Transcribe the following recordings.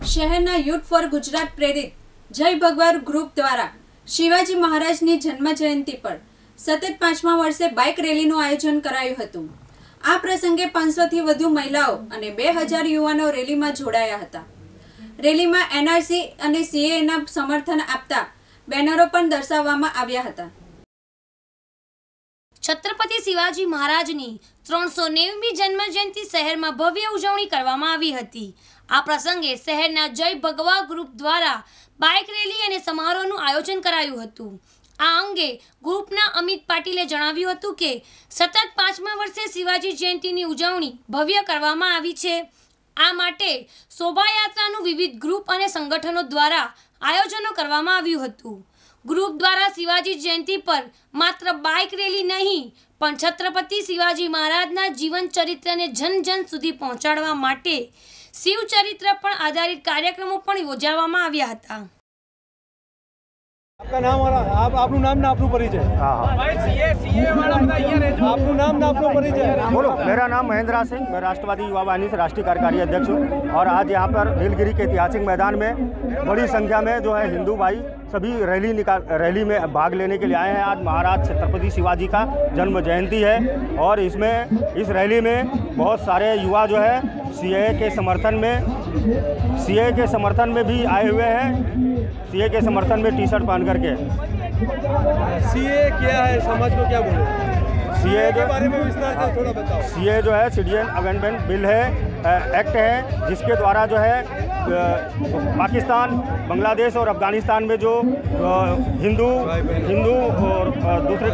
શહેરના youth for Gujarat પ્રેરિત જય ભગવાન ગ્રુપ દ્વારા શિવાજી મહારાજની જન્મ જયંતિ પર સતત પાંચમા વર્ષે બાઇક રેલીનું આયોજન કરાયું હતું. આ પ્રસંગે પાંચસોથી વધુ મહિલાઓ અને બે હજાર યુવાનો રેલીમાં જોડાયા હતા. રેલીમાં એનઆરસી અને સીએના સમર્થન આપતા બેનરો પણ દર્શાવવામાં આવ્યા હતા. છત્રપતિ શિવાજી મહારાજની ત્રણસો નેવમી જન્મજયંતિ શહેરમાં ભવ્ય ઉજવણી કરવામાં આવી હતી. આ પ્રસંગે શહેરના જય ભગવા ગ્રુપ દ્વારા બાઇક રેલી અને સમારોહનું આયોજન કરાયું હતું. આ અંગે ગ્રુપના અમિત પાટીલે જણાવ્યું હતું કે, સતત પાંચમા વર્ષે શિવાજી જયંતિની ઉજવણી ભવ્ય કરવામાં આવી છે. આ માટે શોભાયાત્રાનું વિવિધ ગ્રુપ અને સંગઠનો દ્વારા આયોજનો કરવામાં આવ્યું હતું. ગ્રુપ દ્વારા શિવાજી જયંતિ પર માત્ર બાઇક રેલી નહીં પણ છત્રપતિ શિવાજી મહારાજના જીવન ચરિત્રને જન જન સુધી પહોંચાડવા માટે શિવ ચરિત્ર પર આધારિત કાર્યક્રમો પણ યોજાવામાં આવ્યા હતા. આપકા નામ આપ આપનું નામ ના આપનું પરિચય. આપનું નામ ના આપનું परिचय बोलो मेरा नाम महेंद्रा सिंह મેં राष्ट्रवादी युवा वाहिनी से राष्ट्रीय कार्यकारी अध्यक्ष हूँ और आज यहाँ पर नीलगिरी के ऐतिहासिक मैदान में बड़ी संख्या में जो है सभी रैली निकाल रैली में भाग लेने के लिए आए हैं। आज महाराज छत्रपति शिवाजी का जन्म जयंती है और इसमें इस रैली में बहुत सारे युवा जो है सीए के समर्थन में सीए के समर्थन में भी आए हुए हैं। सीए के समर्थन में टी शर्ट पहन करके। सीए क्या है? समाज को क्या बोले? सीए के जो बारे में विस्तार से थोड़ा बताओ। सीए जो है सिटीजन अमेंडमेंट बिल है एक्ट है जिसके द्वारा जो है पाकिस्तान बांग्लादेश और अफ़गानिस्तान में जो हिंदू हिंदू और दूसरे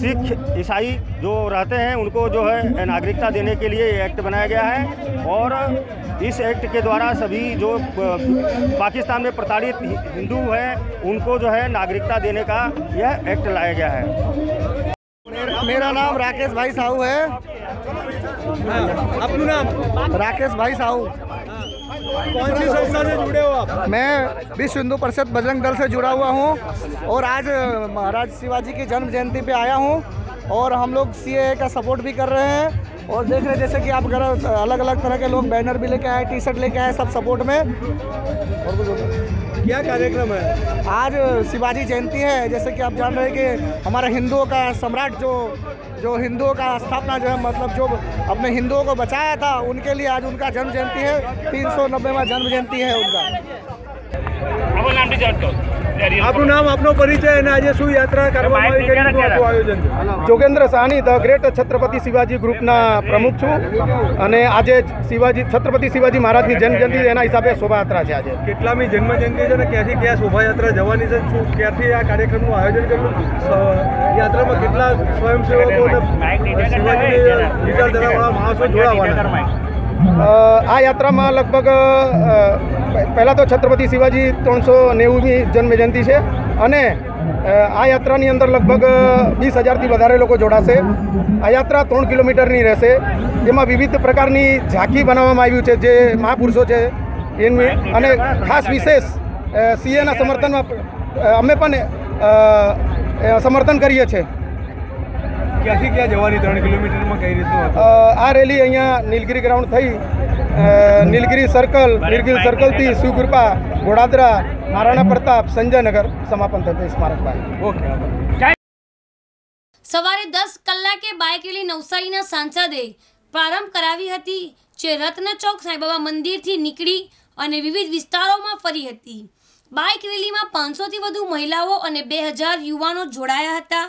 सिख ईसाई जो रहते हैं उनको जो है नागरिकता देने के लिए ये एक्ट बनाया गया है और इस एक्ट के द्वारा सभी जो पाकिस्तान में प्रताड़ित हिंदू हैं उनको जो है नागरिकता देने का यह एक्ट लाया गया है। मेरा नाम राकेश भाई साहू है। अपना नाम? राकेश भाई साहू। कौन सी संस्था से जुड़े हो आप? मैं विश्व हिंदू परिषद बजरंग दल से जुड़ा हुआ हूँ और आज महाराज शिवाजी की जन्म जयंती पे आया हूँ और हम लोग सीए का सपोर्ट भी कर रहे हैं और देख रहे हैं जैसे कि आप घर अलग अलग तरह के लोग बैनर भी लेके आए टी शर्ट लेके आए सब सपोर्ट में। और कुछ क्या कार्यक्रम है? आज शिवाजी जयंती है जैसे कि आप जान रहे हैं कि हमारा हिंदुओं का सम्राट जो जो हिंदुओं का स्थापना जो है मतलब जो अपने हिंदुओं को बचाया था उनके लिए आज उनका जन्म जयंती है तीन सौ नब्बेवा जन्म जयंती है उनका આપનું નામ આપનો પરિચય અને આજે શું યાત્રા કરવામાં આવી કઈ રીતનું આખું આયોજન છે જોગેન્દ્ર સાહની ધ ગ્રેટ છત્રપતિ શિવાજી ગ્રુપના પ્રમુખ છું અને આજે શિવાજી છત્રપતિ શિવાજી મહારાજની જન્મજયંતિ એના હિસાબે શોભાયાત્રા છે આજે કેટલામી જન્મ જયંતિ છે ને ક્યાંથી ક્યાં શોભાયાત્રા જવાની છે શું ક્યાંથી આ કાર્યક્રમનું આયોજન કર્યું સ- યાત્રામાં કેટલા સ્વયંસેવકો આ યાત્રામાં લગભગ પહેલાં તો છત્રપતિ શિવાજી ત્રણસો નેવુંમી જન્મજયંતિ છે અને આ યાત્રાની અંદર લગભગ વીસ હજારથી વધારે લોકો જોડાશે. આ યાત્રા ત્રણ કિલોમીટરની રહેશે. જેમાં વિવિધ પ્રકારની ઝાંકી બનાવવામાં આવ્યું છે જે મહાપુરુષો છે એમની અને ખાસ વિશેષ સીએના સમર્થનમાં અમે પણ સમર્થન કરીએ છીએ. ક્યાંથી ક્યાં જવાની ત્રણ કિલોમીટરમાં કઈ રીતનું આ રેલી અહીંયા નીલગીરી ગ્રાઉન્ડ થઈ. નીલગીરી સર્કલ નીલગીરી સર્કલથી શિવકૃપા ઘોડાદરા મહારાણા પ્રતાપ સંજયનગર સમાપન થશે સ્મારકભાઈ ઓકે સવારે દસ કલાકે બાઇક રેલી નવસારીના સાંસદે પ્રારંભ કરાવી હતી જે રત્ન ચોક સાંઈબાબા મંદિરથી નીકળી અને વિવિધ વિસ્તારોમાં ફરી હતી. બાઇક રેલીમાં પાંચસોથી વધુ મહિલાઓ અને બે હજાર યુવાનો જોડાયા હતા.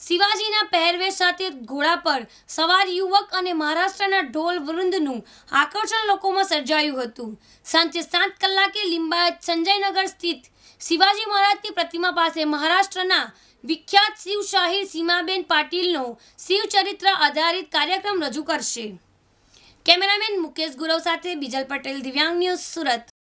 શિવાજીના પહેરવેશ સાથે ઘોડા પર સવાર યુવક અને મહારાષ્ટ્રના ઢોલ વૃંદનું આકર્ષણ લોકોમાં સર્જાયું હતું. સાંજે સાત કલાકે લિંબાયત સંજયનગર સ્થિત શિવાજી મહારાજની પ્રતિમા પાસે મહારાષ્ટ્રના વિખ્યાત શિવશાહી સીમાબેન પાટીલનો શિવચરિત્ર આધારિત કાર્યક્રમ રજૂ કરશે. કેમેરામેન મુકેશ ગુરવ સાથે બીજલ પટેલ, દિવ્યાંગ ન્યૂઝ સુરત.